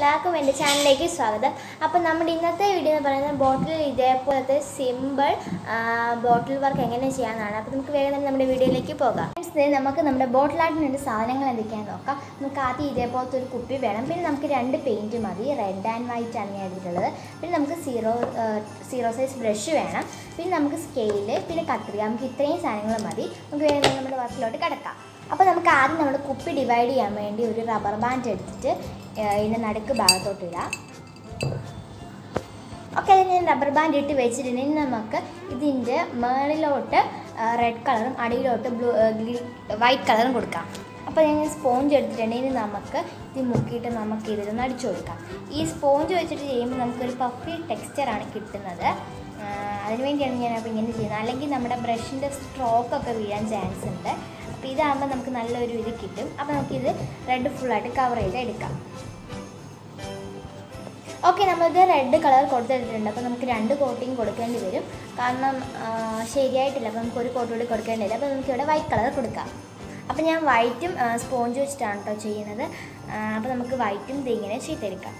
എല്ലാവർക്കും എന്റെ ചാനലിലേക്ക് സ്വാഗതം. അപ്പോൾ നമ്മുടെ ഇന്നത്തെ വീഡിയോ എന്ന് പറയുന്നത് ബോട്ടിൽ ഇതേപോലത്തെ സിമ്പിൾ ബോട്ടിൽ വർക്ക് എങ്ങനെ ചെയ്യാമെന്നാണ്. അപ്പോൾ നമുക്ക് വേഗം തന്നെ നമ്മുടെ വീഡിയോയിലേക്ക് പോകാം. ദേ നമുക്ക് നമ്മുടെ ബോട്ടിലായിട്ട് വേണ്ട സാധനങ്ങൾ എന്തൊക്കെയാണെന്ന് നോക്കാം. നമുക്ക് ആദ്യം ഇതേപോലത്തെ ഒരു കുപ്പി വേണം. പിന്നെ നമുക്ക് രണ്ട് പെയിന്റ് മതി. റെഡ് ആൻഡ് വൈറ്റ് ആണ് ഞാൻ എടുത്തിട്ടുള്ളത്. പിന്നെ നമുക്ക് സീറോ സീറോ സൈസ് ബ്രഷ് വേണം. പിന്നെ നമുക്ക് സ്കെയിൽ പിന്നെ കത്രിക. നമുക്ക് ഇത്രയും സാധനങ്ങൾ മതി. നമുക്ക് വേഗം നമ്മുടെ വർക്കിലോട്ട് കിടക്കാം. അപ്പോൾ നമുക്ക് ആദ്യം നമ്മൾ കുപ്പി ഡിവൈഡ് ചെയ്യാൻ വേണ്ടി ഒരു റബ്ബർ ബാൻഡ് എടുത്തിട്ട് ഇതിന്റെ നടുക്ക് ഭാഗത്തോട്ട് ഇടാം. ഓക്കെ അത് ഞാൻ റബ്ബർ ബാൻഡ് ഇട്ട് വെച്ചിട്ടുണ്ടെങ്കിൽ നമുക്ക് ഇതിന്റെ മേളിലോട്ട് റെഡ് കളറും അടിയിലോട്ട് ബ്ലൂ വൈറ്റ് കളറും കൊടുക്കാം. അപ്പോൾ ഞാൻ സ്പോഞ്ച് എടുത്തിട്ടുണ്ടെങ്കിൽ നമുക്ക് ഇത് മുക്കിയിട്ട് നമുക്ക് ഇതിലൊന്ന് അടിച്ചു കൊടുക്കാം. ഈ സ്പോഞ്ച് വെച്ചിട്ട് ചെയ്യുമ്പോൾ നമുക്കൊരു പഫി ടെക്സ്ചറാണ് കിട്ടുന്നത്. അതിനുവേണ്ടിയാണ് ഞാൻ അപ്പോൾ ഇങ്ങനെ ചെയ്യുന്നത്. അല്ലെങ്കിൽ നമ്മുടെ ബ്രഷിന്റെ സ്ട്രോക്കൊക്കെ വീഴാൻ ചാൻസ് ഉണ്ട്. അപ്പോൾ ഇതാകുമ്പോൾ നമുക്ക് നല്ലൊരു ഇത് കിട്ടും. അപ്പോൾ നമുക്കിത് റെഡ് ഫുള്ളായിട്ട് കവർ ചെയ്ത് എടുക്കാം. ഓക്കെ നമ്മളിത് റെഡ് കളർ കൊടുത്തെടുത്തിട്ടുണ്ട് അപ്പോൾ നമുക്ക് രണ്ട് കോട്ടിങ് കൊടുക്കേണ്ടി വരും. കാരണം ശരിയായിട്ടില്ല. അപ്പോൾ നമുക്ക് ഒരു കോട്ട് കൂടി കൊടുക്കേണ്ടി വരും. അപ്പോൾ നമുക്കിവിടെ വൈറ്റ് കളർ കൊടുക്കാം. അപ്പോൾ ഞാൻ വൈറ്റും സ്പോഞ്ച് വെച്ചിട്ടാണ് കേട്ടോ ചെയ്യുന്നത്. അപ്പോൾ നമുക്ക് വൈറ്റും ഇതിങ്ങനെ ചെയ്തെടുക്കാം.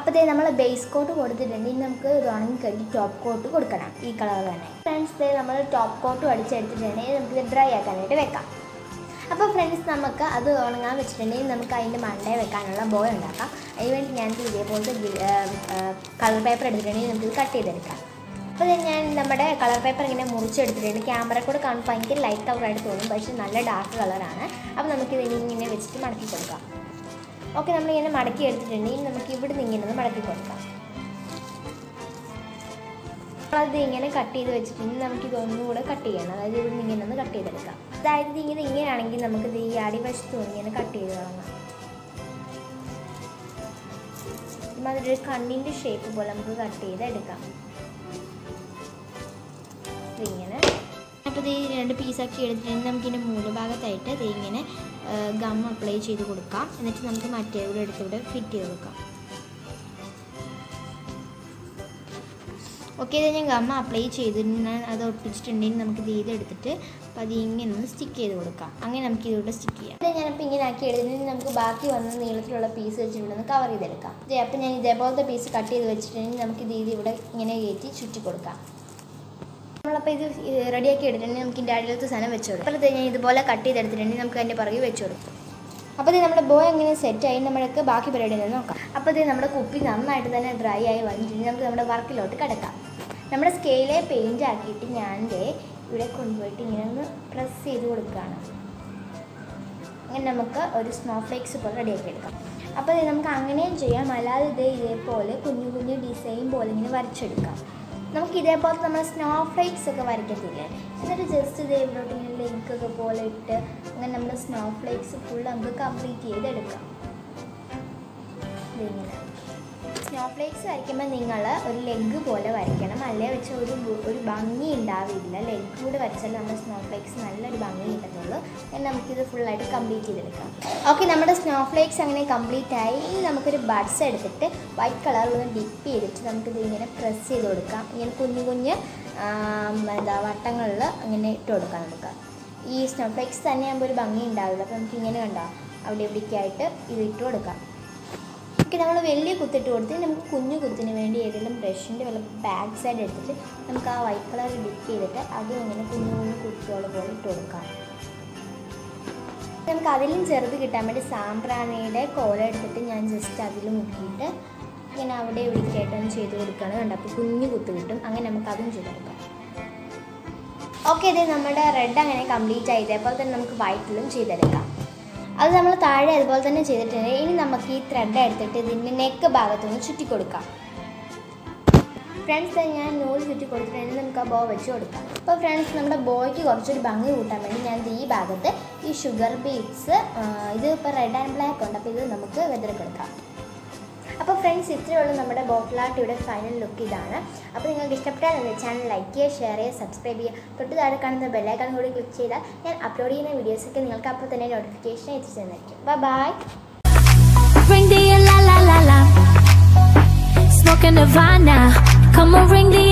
അപ്പോൾ ദേ നമ്മൾ ബേസ് കോട്ട് കൊടുത്തിട്ടുണ്ട് ഇനി നമുക്ക് ഇത് ഉണങ്ങി കഴിഞ്ഞ് ടോപ്പ് കോട്ട് കൊടുക്കണം ഈ കളർ തന്നെ. ഫ്രണ്ട്സ് ദേ നമ്മൾ ടോപ്പ് കോട്ടും അടിച്ചെടുത്തിട്ടുണ്ടെങ്കിൽ നമുക്ക് ഡ്രൈ ആക്കാനായിട്ട് വെക്കാം. അപ്പോൾ ഫ്രണ്ട്സ് നമുക്ക് അത് ഉണങ്ങാൻ വെച്ചിട്ടുണ്ടെങ്കിൽ നമുക്ക് അതിന്റെ മണ്ടേ വെക്കാനുള്ള ബോയ് ഉണ്ടാക്കാം. അതിനുവേണ്ടി ഞാൻ ഇതേപോലത്തെ കളർ പേപ്പർ എടുത്തിട്ടുണ്ടെങ്കിൽ നമുക്ക് ഇത് കട്ട് ചെയ്തെടുക്കാം. അപ്പോൾ ഇത് ഞാൻ നമ്മുടെ കളർ പേപ്പർ ഇങ്ങനെ മുറിച്ചെടുത്തിട്ടുണ്ട്. ക്യാമറ കൂടെ കാണുമ്പോൾ ഭയങ്കര ലൈറ്റ് കളറായിട്ട് തോന്നും. പക്ഷേ നല്ല ഡാർക്ക് കളറാണ് അപ്പോൾ നമുക്കിത് ഇനി ഇങ്ങനെ വെച്ചിട്ട് മടക്കി കൊടുക്കാം. ഓക്കെ നമ്മളിങ്ങനെ മടക്കി എടുത്തിട്ടുണ്ട്. ഇനി നമുക്ക് ഇവിടെ നിന്ന് ഇങ്ങനെ മടക്കി കൊടുക്കാം. നമ്മളത് ഇങ്ങനെ കട്ട് ചെയ്ത് ഇനി നമുക്ക് ഇതൊന്നും കൂടെ കട്ട് ചെയ്യണം. അതായത് ഇത് ഇങ്ങനെ ഒന്ന് കട്ട് ചെയ്തെടുക്കാം. അതായത് ഇങ്ങനെ ഇങ്ങനെയാണെങ്കിൽ നമുക്ക് ഇത് ഈ അടിവശത്തും ഇങ്ങനെ കട്ട് ചെയ്ത് തുടങ്ങാം. അതൊരു കണ്ണിന്റെ ഷേപ്പ് പോലെ നമുക്ക് കട്ട് ചെയ്ത് എടുക്കാം ഇങ്ങനെ അപ്പോൾ ഇത് രണ്ട് പീസാക്കി എടുത്തിട്ടുണ്ടെങ്കിൽ നമുക്കിതിന്റെ മൂലഭാഗത്തായിട്ട് ഇത് ഇങ്ങനെ ഗം അപ്ലൈ ചെയ്ത് കൊടുക്കാം. എന്നിട്ട് നമുക്ക് മറ്റേ കൂടെ എടുത്തിവിടെ ഫിറ്റ് ചെയ്ത് കൊടുക്കാം. ഓക്കെ ഇത് ഞാൻ ഗമ്മ അപ്ലൈ ചെയ്തിട്ട് ഞാൻ അത് ഒട്ടിച്ചിട്ടുണ്ടെങ്കിൽ നമുക്ക് ഇത് ചെയ്തെടുത്തിട്ട് അപ്പോൾ അത് ഇങ്ങനെ ഒന്ന് സ്റ്റിക്ക് ചെയ്ത് കൊടുക്കാം. അങ്ങനെ നമുക്ക് ഇതിലൂടെ സ്റ്റിക്ക് ചെയ്യാം. ഇത് ഞാനിപ്പോൾ ഇങ്ങനെ ആക്കി എടുത്തിട്ട് നമുക്ക് ബാക്കി വന്ന നീളത്തിലുള്ള പീസ് വെച്ചിട്ട് ഒന്ന് കവർ ചെയ്തെടുക്കാം. അതെ അപ്പോൾ ഞാൻ ഇതേപോലത്തെ പീസ് കട്ട് ചെയ്ത് വെച്ചിട്ടുണ്ടെങ്കിൽ നമുക്ക് ഇത് ഇവിടെ ഇങ്ങനെ കയറ്റി ചുറ്റി കൊടുക്കാം. നമ്മളപ്പോൾ ഇത് റെഡിയാക്കി എടുത്തിട്ടുണ്ടെങ്കിൽ നമുക്ക് ഇതിന്റെ അടിയിലത്തെ സാധനം വെച്ച് കൊടുക്കും. അപ്പോഴത്തെ ഞാൻ ഇതുപോലെ കട്ട് ചെയ്തെടുത്തിട്ടുണ്ടെങ്കിൽ നമുക്ക് അതിന്റെ പുറകെ വെച്ച് കൊടുക്കും. അപ്പോൾ ഇത് നമ്മുടെ ബോയ് എങ്ങനെ സെറ്റ് ആയി നമ്മൾക്ക് ബാക്കി പരിപാടി നിന്ന് നോക്കാം. അപ്പോൾ ഇത് നമ്മുടെ കുപ്പി നന്നായിട്ട് തന്നെ ഡ്രൈ ആയി വന്നിട്ടുണ്ട് നമുക്ക് നമ്മുടെ വർക്കിലോട്ട് കിടക്കാം. നമ്മുടെ സ്കെയിലെ പെയിന്റ് ആക്കിയിട്ട് ഞാൻ ഇവിടെ കൊണ്ടുപോയിട്ട് ഇങ്ങനെ ഒന്ന് പ്രസ് ചെയ്ത് കൊടുക്കുകയാണ്. അങ്ങനെ നമുക്ക് ഒരു സ്നോ ഫ്ലേക്സ് പോലെ റെഡിയാക്കി എടുക്കാം. അപ്പോൾ നമുക്ക് അങ്ങനെയും ചെയ്യാം. അല്ലാതെ ഇത് ഇതേപോലെ കുഞ്ഞു കുഞ്ഞു ഡിസൈൻ പോലെ ഇങ്ങനെ വരച്ചെടുക്കാം. നമുക്ക് ഇതേപോലെ നമ്മൾ സ്നോ ഫ്ലേക്സ് ഒക്കെ വരയ്ക്കത്തില്ലേ? എന്നിട്ട് ജസ്റ്റ് ഇത് ഇവിടോട്ട് ഇങ്ങനെ ലെങ്കൊക്കെ പോലെ ഇട്ട് അങ്ങനെ നമ്മൾ സ്നോ ഫ്ലേക്സ് ഫുൾ നമുക്ക് കംപ്ലീറ്റ് ചെയ്തെടുക്കാം. സ്നോ ഫ്ലേക്സ് വരയ്ക്കുമ്പോൾ നിങ്ങൾ ഒരു ലെഗ് പോലെ വരയ്ക്കണം. അല്ലേ? വെച്ചാൽ ഒരു ഒരു ഭംഗി ഉണ്ടാവില്ല ലെഗ് കൂടെ വരച്ചാൽ നമ്മുടെ സ്നോ ഫ്ലേക്സ് നല്ലൊരു ഭംഗി കിട്ടുന്നുള്ളൂ എന്നാൽ നമുക്കിത് ഫുള്ളായിട്ട് കംപ്ലീറ്റ് ചെയ്തെടുക്കാം. ഓക്കെ നമ്മുടെ സ്നോ ഫ്ലേക്സ് അങ്ങനെ കംപ്ലീറ്റ് ആയി. ഇനി നമുക്കൊരു ബഡ്സ് എടുത്തിട്ട് വൈറ്റ് കളറിലൊന്ന് ഡിപ്പ് ചെയ്തിട്ട് നമുക്കിത് ഇങ്ങനെ പ്രസ് ചെയ്ത് കൊടുക്കാം. ഇങ്ങനെ കുഞ്ഞു കുഞ്ഞ് എന്താ വട്ടങ്ങളിൽ അങ്ങനെ ഇട്ട് കൊടുക്കാം നമുക്ക്. ഈ സ്നോ ഫ്ലേക്സ് തന്നെ ആകുമ്പോൾ ഒരു ഭംഗി ഉണ്ടാവില്ല അപ്പോൾ നമുക്ക് ഇങ്ങനെ കണ്ടോ? അവിടെ ഇവിടേക്കായിട്ട് ഇത് ഇട്ട് കൊടുക്കാം. ഓക്കെ നമ്മൾ വലിയ കുത്തിട്ട് കൊടുത്ത് നമുക്ക് കുഞ്ഞു കുത്തിന് വേണ്ടി ഏതെങ്കിലും ബ്രഷിന്റെ വല്ല ബാക്ക് സൈഡ് എടുത്തിട്ട് നമുക്ക് ആ വൈറ്റ് കളർ ഡിപ്പ് ചെയ്തിട്ട് അതും ഇങ്ങനെ കുഞ്ഞു കുഞ്ഞു കുത്തുകൾ പോലെ ഇട്ട് കൊടുക്കാം. നമുക്ക് അതിലും ചെറുത് കിട്ടാൻ വേണ്ടി സാമ്പ്രാണിയുടെ കോല എടുത്തിട്ട് ഞാൻ ജസ്റ്റ് അതിൽ മുക്കിയിട്ട് ഇങ്ങനെ അവിടെ ഇവിടേക്കായിട്ടൊന്ന് ചെയ്ത് കൊടുക്കുകയാണ് കണ്ടോ? അപ്പോൾ കുഞ്ഞു കുത്ത് കിട്ടും. അങ്ങനെ നമുക്ക് അതും ചെയ്ത് കൊടുക്കാം. ഓക്കെ ഇത് നമ്മുടെ റെഡ് അങ്ങനെ കംപ്ലീറ്റ് ആയി ഇതേപോലെ തന്നെ നമുക്ക് വൈറ്റിലും ചെയ്തെടുക്കാം. അത് നമ്മൾ താഴെ അതുപോലെ തന്നെ ചെയ്തിട്ടുണ്ട്. ഇനി നമുക്ക് ഈ ത്രെഡ് എടുത്തിട്ട് ഇതിന്റെ നെക്ക് ഭാഗത്തുനിന്ന് ചുറ്റി കൊടുക്കാം ഫ്രണ്ട്സ് ഞാൻ നൂൽ ചുറ്റി കൊടുത്തിട്ടുണ്ടെങ്കിൽ നമുക്ക് ആ ബോ വെച്ച് കൊടുക്കാം. അപ്പോൾ ഫ്രണ്ട്സ് നമ്മുടെ ബോയ്ക്ക് കുറച്ചൊരു ഭംഗി കൂട്ടാൻ വേണ്ടി ഞാൻ ഈ ഭാഗത്ത് ഈ ഷുഗർ ബീറ്റ്സ് ഇത് ഇപ്പോൾ റെഡ് ആൻഡ് ബ്ലാക്ക് ഉണ്ട്. അപ്പോൾ ഇത് നമുക്ക് വെതിരെ കൊടുക്കാം അപ്പോൾ ഫ്രണ്ട്സ് ഇത്രയുള്ള നമ്മുടെ ബോട്ടിലാട്ടിയുടെ ഫൈനൽ ലുക്ക് ഇതാണ്. അപ്പോൾ നിങ്ങൾക്ക് ഇഷ്ടപ്പെട്ടാൽ ചാനൽ ലൈക്ക് ചെയ്യുക ഷെയർ ചെയ്യുക സബ്സ്ക്രൈബ് ചെയ്യുക. തൊട്ട് താഴെ കാണുന്ന ബെല്ലൈക്കൺ കൂടി ക്ലിക്ക് ചെയ്താൽ ഞാൻ അപ്ലോഡ് ചെയ്യുന്ന വീഡിയോസൊക്കെ നിങ്ങൾക്ക് അപ്പോൾ തന്നെ നോട്ടിഫിക്കേഷൻ എത്തിച്ചു തന്നിരിക്കും. Bye Nirvana. Come on, ring the